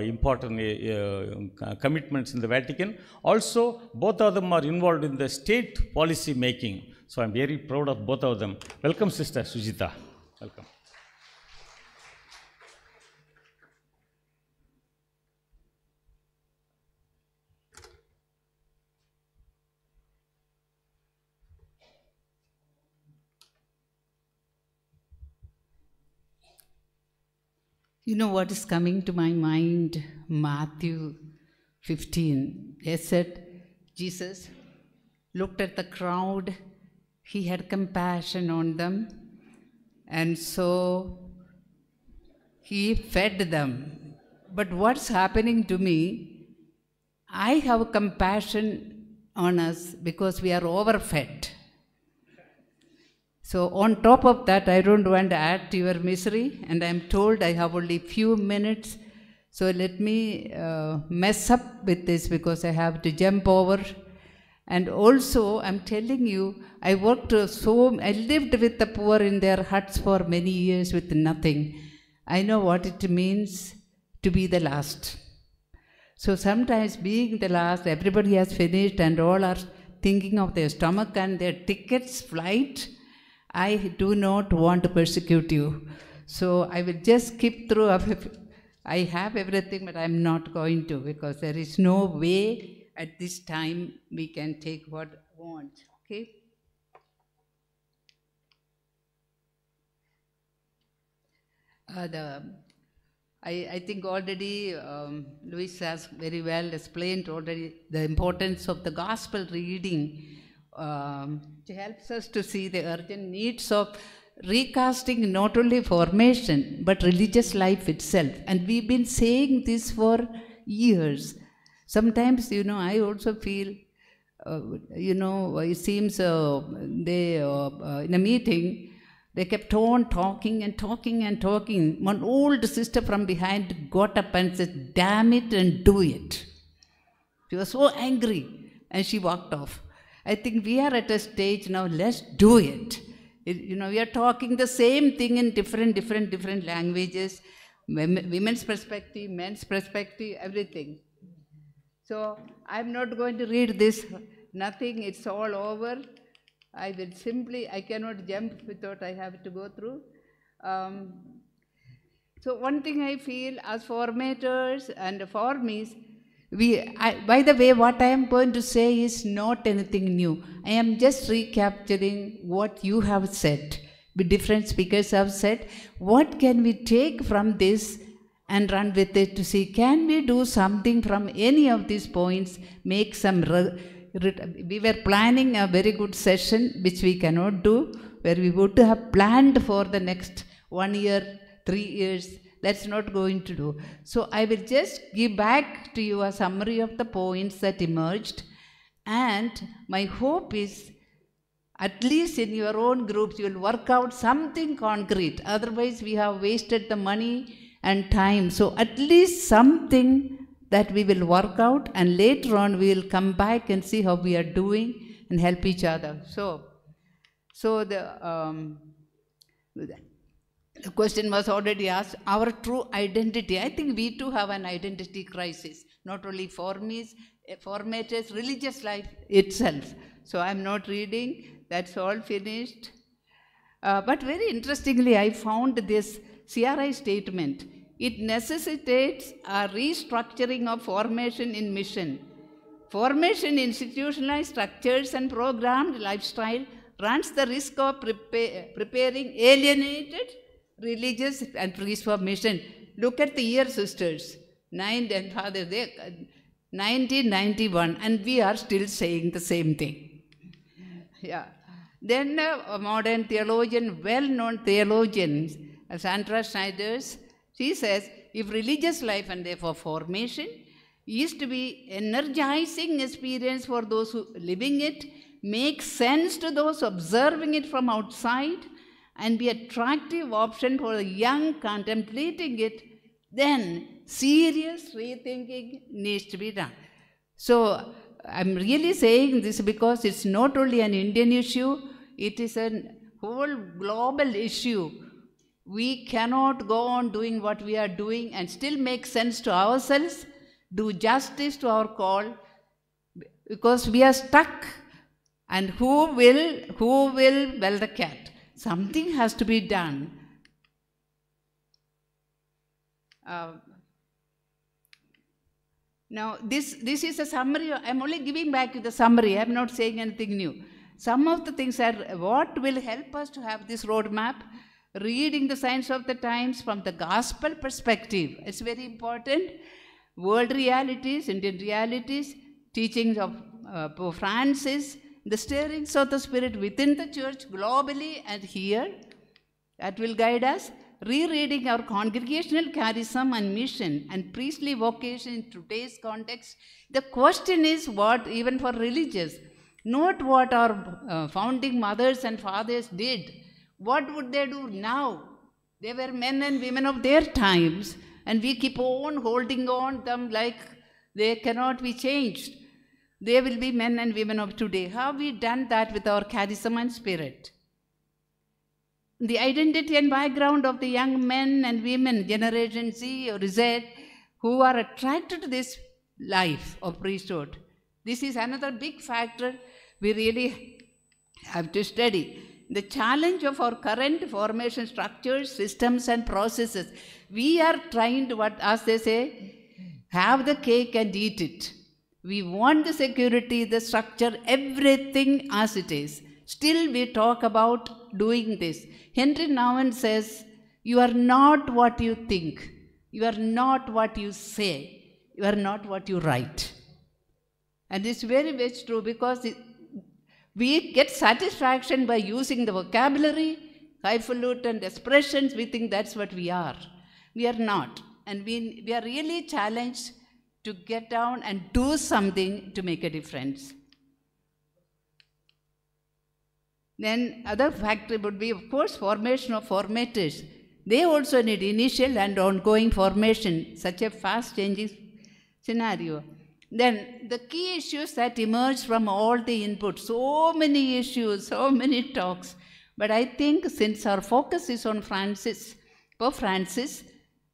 important uh, commitments in the Vatican. Also, both of them are involved in the state policy making. So I'm very proud of both of them. Welcome, Sister Sujita. Welcome. You know what is coming to my mind? Matthew 15. They said, Jesus looked at the crowd, he had compassion on them, and so he fed them. But what's happening to me? I have compassion on us because we are overfed. So on top of that, I don't want to add to your misery, and I'm told I have only few minutes. So let me uh, mess up with this because I have to jump over. And also, I'm telling you, I worked so, I lived with the poor in their huts for many years with nothing. I know what it means to be the last. So sometimes being the last, everybody has finished and all are thinking of their stomach and their tickets, flight. I do not want to persecute you. So I will just skip through. I have everything, but I'm not going to because there is no way at this time we can take what we want. Okay? Uh, the, I, I think already um, Luis has very well explained already the importance of the gospel reading um, it helps us to see the urgent needs of recasting not only formation but religious life itself. And we've been saying this for years. Sometimes, you know, I also feel, uh, you know, it seems uh, they, uh, in a meeting, they kept on talking and talking and talking. One old sister from behind got up and said, Damn it and do it. She was so angry and she walked off. I think we are at a stage now, let's do it. it. You know, we are talking the same thing in different, different, different languages, women's perspective, men's perspective, everything. So I'm not going to read this, nothing, it's all over. I will simply, I cannot jump without I have to go through. Um, so one thing I feel as formators and formies, we, I, by the way, what I am going to say is not anything new. I am just recapturing what you have said. The different speakers have said. What can we take from this and run with it to see can we do something from any of these points, make some. we were planning a very good session, which we cannot do, where we would have planned for the next one year, three years, that's not going to do. So I will just give back to you a summary of the points that emerged. And my hope is, at least in your own groups, you will work out something concrete. Otherwise, we have wasted the money and time. So at least something that we will work out, and later on we will come back and see how we are doing and help each other. So, so the um, the question was already asked our true identity. I think we too have an identity crisis not only for me formies formators religious life itself. So i'm not reading that's all finished. Uh, but very interestingly i found this CRI statement. It necessitates a restructuring of formation in mission. Formation institutionalized structures and programmed lifestyle runs the risk of prepare, preparing alienated religious and priests for mission. Look at the year, sisters. Nine and father, they, 1991, and we are still saying the same thing. Yeah. Then uh, a modern theologian, well-known theologian, uh, Sandra Schneiders, she says, if religious life and therefore formation is to be energizing experience for those who living it, makes sense to those observing it from outside, and be attractive option for the young contemplating it, then serious rethinking needs to be done. So I'm really saying this because it's not only an Indian issue, it is a whole global issue. We cannot go on doing what we are doing and still make sense to ourselves, do justice to our call, because we are stuck. And who will, who will well the cat? Something has to be done. Uh, now, this, this is a summary. I'm only giving back you the summary. I'm not saying anything new. Some of the things are what will help us to have this roadmap. Reading the signs of the times from the gospel perspective. It's very important. World realities, Indian realities, teachings of uh, Pope Francis, the stirrings of the Spirit within the church, globally and here. That will guide us rereading our congregational charism and mission and priestly vocation in today's context. The question is what, even for religious, not what our uh, founding mothers and fathers did. What would they do now? They were men and women of their times, and we keep on holding on them like they cannot be changed. They will be men and women of today. Have we done that with our charism and spirit? the identity and background of the young men and women, Generation Z or Z, who are attracted to this life of priesthood. This is another big factor we really have to study. The challenge of our current formation structures, systems, and processes. We are trying to, what, as they say, have the cake and eat it. We want the security, the structure, everything as it is. Still, we talk about doing this. Henry Nouwen says, You are not what you think, you are not what you say, you are not what you write. And it's very, very true because it, we get satisfaction by using the vocabulary, highfalutin expressions, we think that's what we are. We are not. And we, we are really challenged to get down and do something to make a difference. Then other factor would be, of course, formation of formators. They also need initial and ongoing formation, such a fast changing scenario. Then the key issues that emerge from all the input, so many issues, so many talks. But I think since our focus is on Francis, Pope Francis,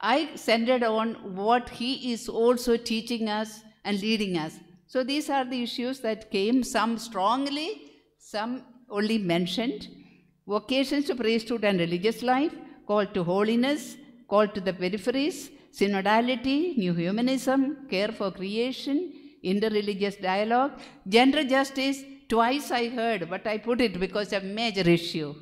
I centered on what he is also teaching us and leading us. So these are the issues that came, some strongly, some only mentioned. Vocations to priesthood and religious life, call to holiness, call to the peripheries, synodality, new humanism, care for creation, interreligious dialogue, gender justice. Twice I heard, but I put it because a major issue.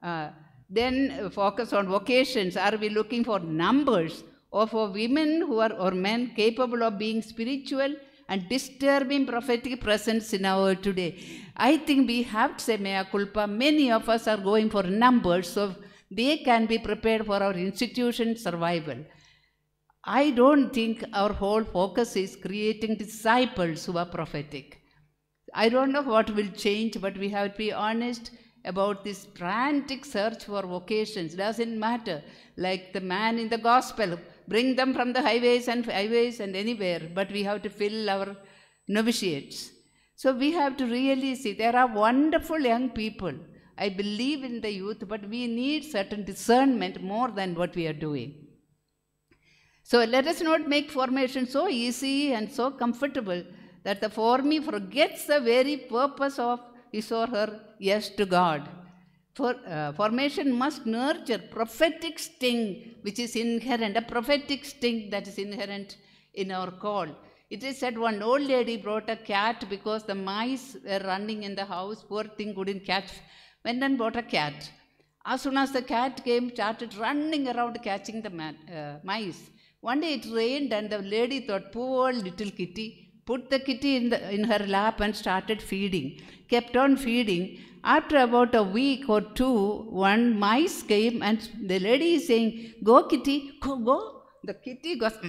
Uh, then uh, focus on vocations. Are we looking for numbers or for women who are or men capable of being spiritual and disturbing prophetic presence in our today? I think we have to say mea culpa. Many of us are going for numbers so they can be prepared for our institution survival. I don't think our whole focus is creating disciples who are prophetic. I don't know what will change, but we have to be honest about this frantic search for vocations. Doesn't matter. Like the man in the gospel, bring them from the highways and highways and anywhere, but we have to fill our novitiates. So we have to really see there are wonderful young people. I believe in the youth, but we need certain discernment more than what we are doing. So let us not make formation so easy and so comfortable that the formee forgets the very purpose of his or her yes to God. For, uh, formation must nurture prophetic sting which is inherent, a prophetic sting that is inherent in our call. It is said one old lady brought a cat because the mice were running in the house. Poor thing couldn't catch. Went and bought a cat. As soon as the cat came, started running around catching the man, uh, mice. One day it rained and the lady thought, poor little kitty, put the kitty in, the, in her lap and started feeding. Kept on feeding. After about a week or two, one mice came and the lady is saying, go kitty, go, go. The kitty goes,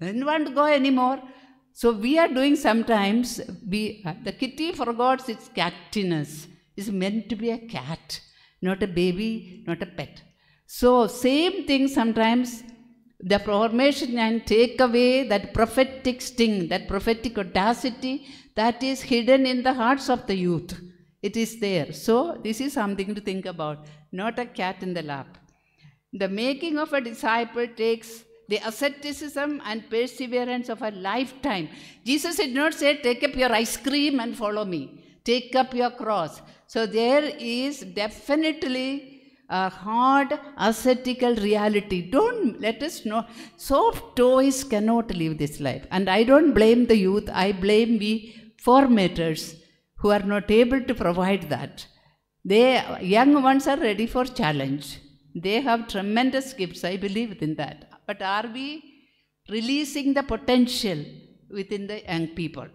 didn't want to go anymore. So we are doing sometimes, we, uh, the kitty forgot its cattiness. It's meant to be a cat, not a baby, not a pet. So same thing sometimes the formation and take away that prophetic sting, that prophetic audacity that is hidden in the hearts of the youth. It is there. So, this is something to think about, not a cat in the lap. The making of a disciple takes the asceticism and perseverance of a lifetime. Jesus did not say, Take up your ice cream and follow me. Take up your cross. So, there is definitely a hard ascetical reality. Don't let us know. Soft toys cannot live this life. And I don't blame the youth, I blame we formators who are not able to provide that. They young ones are ready for challenge. They have tremendous gifts. I believe in that. But are we releasing the potential within the young people?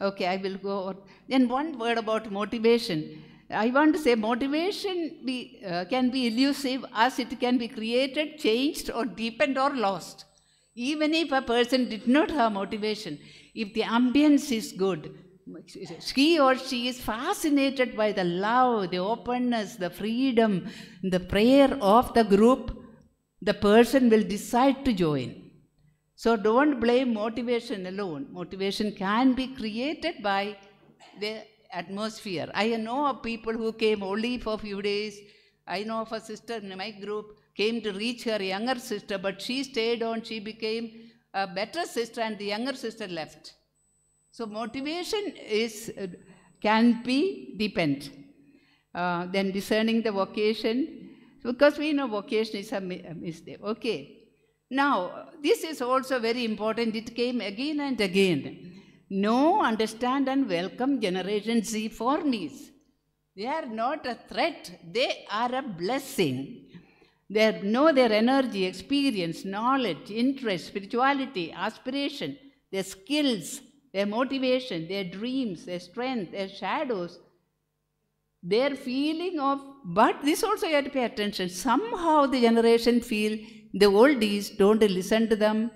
Okay, I will go. Then one word about motivation. I want to say motivation be, uh, can be elusive as it can be created, changed, or deepened or lost. Even if a person did not have motivation, if the ambience is good, he or she is fascinated by the love, the openness, the freedom, the prayer of the group, the person will decide to join. So don't blame motivation alone. Motivation can be created by the atmosphere. I know of people who came only for a few days. I know of a sister in my group came to reach her younger sister, but she stayed on. She became a better sister, and the younger sister left. So motivation is can be depend. Uh, then discerning the vocation, because we know vocation is a mistake. Okay. Now this is also very important. It came again and again. Know, understand, and welcome Generation Z formies. They are not a threat. They are a blessing. They know their energy, experience, knowledge, interest, spirituality, aspiration, their skills, their motivation, their dreams, their strength, their shadows, their feeling of, but this also you have to pay attention. Somehow the generation feel the oldies don't listen to them,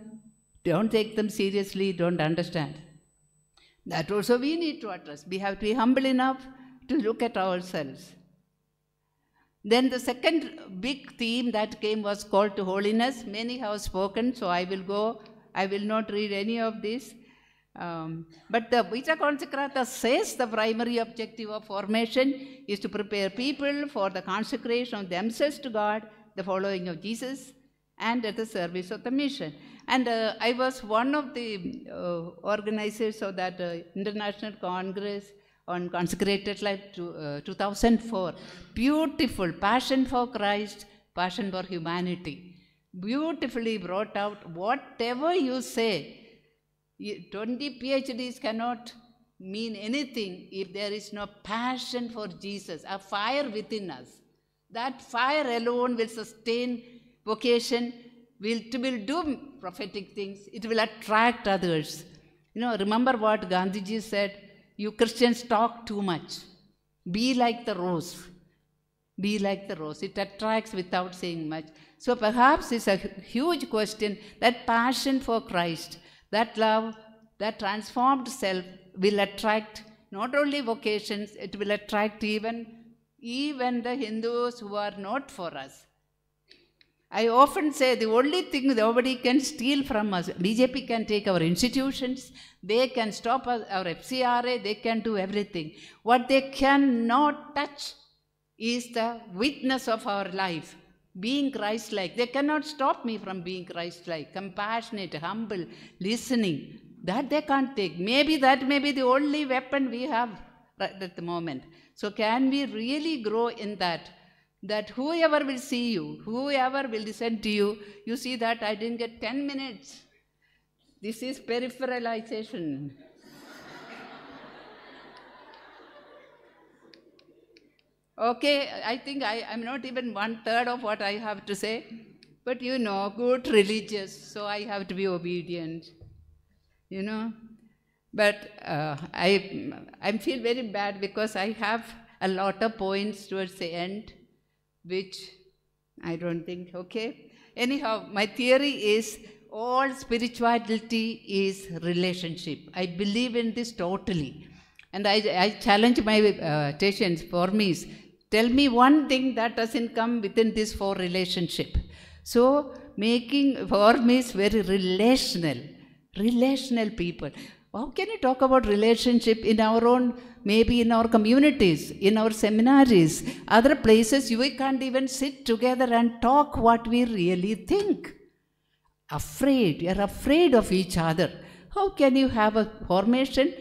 don't take them seriously, don't understand. That also we need to address. We have to be humble enough to look at ourselves. Then the second big theme that came was called to holiness. Many have spoken, so I will go. I will not read any of this. Um, but the Vita Consecrata says the primary objective of formation is to prepare people for the consecration of themselves to God, the following of Jesus, and at the service of the mission. And uh, I was one of the uh, organizers of that uh, International Congress on Consecrated Life to, uh, 2004. Beautiful, passion for Christ, passion for humanity. Beautifully brought out whatever you say, 20 PhDs cannot mean anything if there is no passion for Jesus, a fire within us. That fire alone will sustain vocation, will, will do prophetic things, it will attract others. You know, remember what Gandhiji said? You Christians talk too much. Be like the rose. Be like the rose. It attracts without saying much. So perhaps it's a huge question that passion for Christ, that love, that transformed self will attract not only vocations, it will attract even even the Hindus who are not for us. I often say the only thing nobody can steal from us, BJP can take our institutions, they can stop us, our FCRA, they can do everything. What they cannot touch is the witness of our life, being Christ like. They cannot stop me from being Christ like, compassionate, humble, listening. That they can't take. Maybe that may be the only weapon we have right at the moment. So, can we really grow in that? That whoever will see you, whoever will listen to you, you see that I didn't get 10 minutes. This is peripheralization. Okay, I think I, I'm not even one third of what I have to say, but you know, good religious, so I have to be obedient, you know. But uh, I, I feel very bad because I have a lot of points towards the end, which I don't think, okay. Anyhow, my theory is all spirituality is relationship. I believe in this totally. And I, I challenge my uh, for me tell me one thing that doesn't come within this four relationship. So making for me is very relational, relational people. How can you talk about relationship in our own, maybe in our communities, in our seminaries, other places? We can't even sit together and talk what we really think. Afraid, you're afraid of each other. How can you have a formation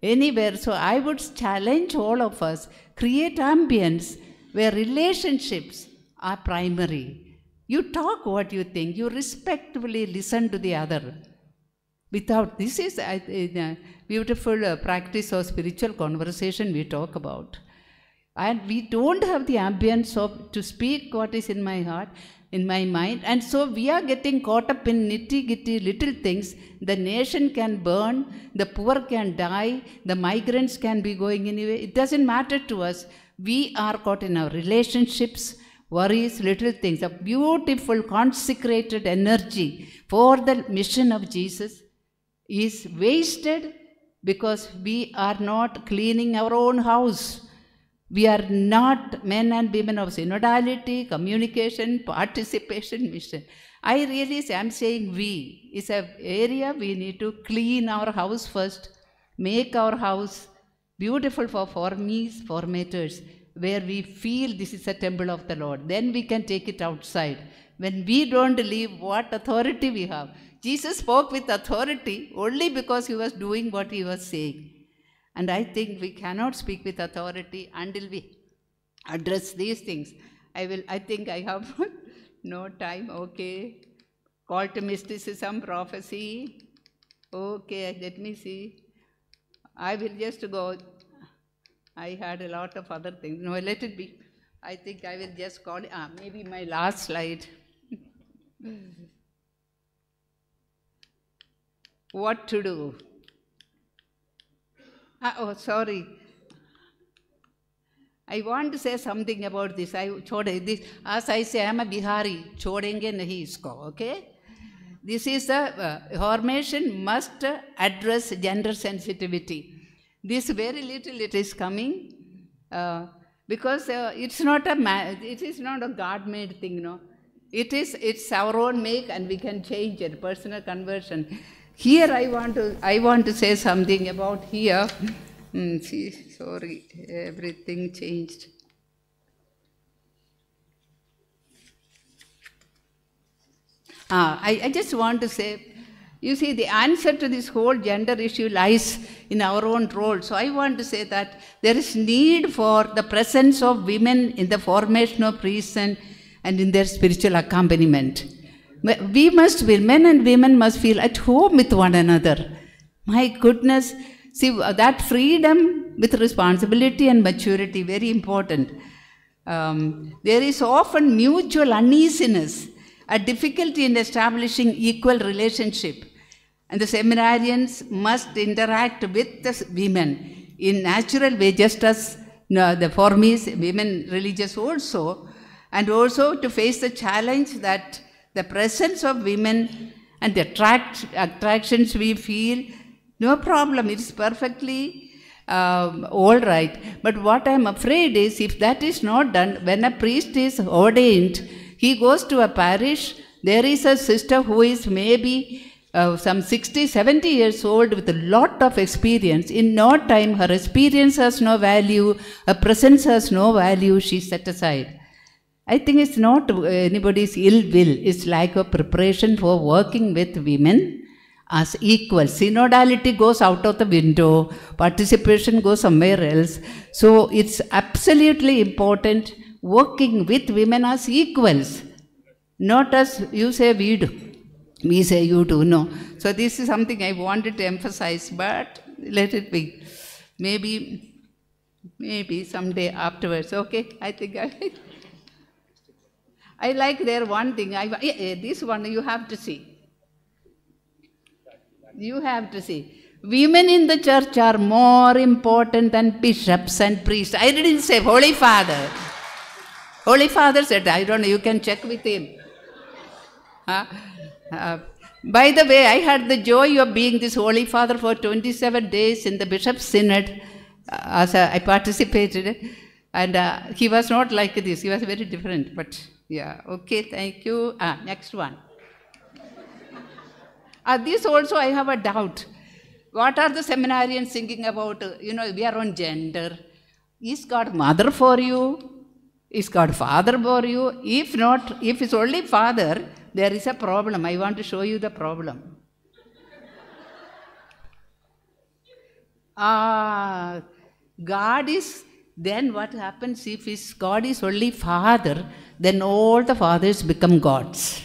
anywhere? So I would challenge all of us create ambience where relationships are primary. You talk what you think, you respectfully listen to the other. Without this is a beautiful uh, practice of spiritual conversation we talk about. And we don't have the ambience of to speak what is in my heart, in my mind. And so we are getting caught up in nitty gritty little things. The nation can burn, the poor can die, the migrants can be going anyway. It doesn't matter to us. We are caught in our relationships, worries, little things. A beautiful consecrated energy for the mission of Jesus is wasted because we are not cleaning our own house. We are not men and women of synodality, communication, participation, mission. I really say, I'm saying we. It's an area we need to clean our house first, make our house beautiful for formies, formators, where we feel this is a temple of the Lord. Then we can take it outside. When we don't leave, what authority we have? Jesus spoke with authority only because he was doing what he was saying. And I think we cannot speak with authority until we address these things. I will, I think I have no time. Okay. Call to mysticism, prophecy. Okay, let me see. I will just go. I had a lot of other things. No, let it be. I think I will just call it. Ah, maybe my last slide. What to do? Ah, oh, sorry. I want to say something about this. I chode this. As I say, I am a Bihari. Chodenge nahi isko. Okay. This is a uh, formation must address gender sensitivity. This very little it is coming uh, because uh, it's not a it is not a God made thing. No, it is it's our own make and we can change it. Personal conversion. Here I want to I want to say something about here. Hmm, see, sorry, everything changed. Ah, I, I just want to say, you see, the answer to this whole gender issue lies in our own role. So I want to say that there is need for the presence of women in the formation of priests and, in their spiritual accompaniment. We must be, men and women must feel at home with one another. My goodness, see, that freedom with responsibility and maturity, very important. Um, there is often mutual uneasiness a difficulty in establishing equal relationship. And the seminarians must interact with the women in natural way, just as you know, the formies, women religious also, and also to face the challenge that the presence of women and the attract, attractions we feel, no problem, it's perfectly um, all right. But what I'm afraid is if that is not done, when a priest is ordained, he goes to a parish, there is a sister who is maybe uh, some 60, 70 years old with a lot of experience. In no time, her experience has no value, her presence has no value, she's set aside. I think it's not uh, anybody's ill will, it's like a preparation for working with women as equal. Synodality goes out of the window, participation goes somewhere else. So it's absolutely important working with women as equals, not as you say we do. We say you do, no. So this is something I wanted to emphasize, but let it be. Maybe, maybe someday afterwards. Okay, I think I. I like there one thing. I, yeah, this one you have to see. You have to see. Women in the church are more important than bishops and priests. I didn't say Holy Father. Holy Father said, I don't know, you can check with him. Uh, uh, by the way, I had the joy of being this Holy Father for 27 days in the Bishop's Synod uh, as I participated. And uh, he was not like this, he was very different. But yeah, okay, thank you. Ah, next one. Uh, this also I have a doubt. What are the seminarians thinking about? You know, we are on gender. Is God mother for you? Is God father for you? If not, if it's only father, there is a problem. I want to show you the problem. Ah, God is, then what happens if his God is only father, then all the fathers become gods.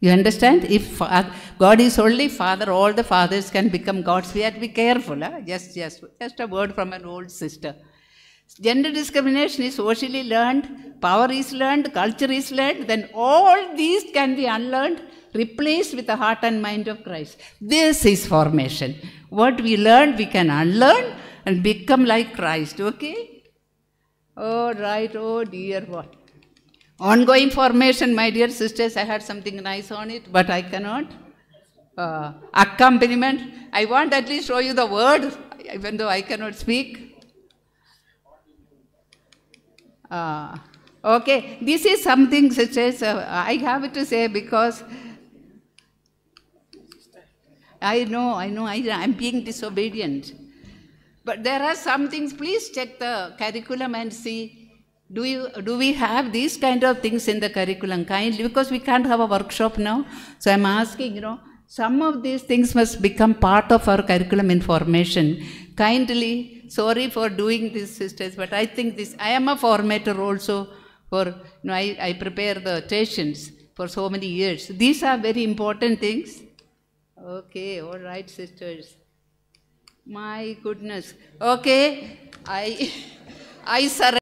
You understand? If uh, God is only father, all the fathers can become gods. We have to be careful. Huh? Just, just, just a word from an old sister. Gender discrimination is socially learned, power is learned, culture is learned, then all these can be unlearned, replaced with the heart and mind of Christ. This is formation. What we learned, we can unlearn and become like Christ. Okay? Oh, right. Oh, dear, what? Ongoing formation, my dear sisters, I had something nice on it, but I cannot. Uh, accompaniment, I want at least show you the word, even though I cannot speak. Uh, okay, this is something as uh, I have to say because I know, I know, I, I'm being disobedient. But there are some things, please check the curriculum and see. Do, you, do we have these kind of things in the curriculum kindly? Because we can't have a workshop now. So I'm asking, you know, some of these things must become part of our curriculum information. Kindly, sorry for doing this, sisters, but I think this, I am a formator also for, you know, I, I prepare the stations for so many years. These are very important things. Okay, all right, sisters. My goodness. Okay, I, I surrender.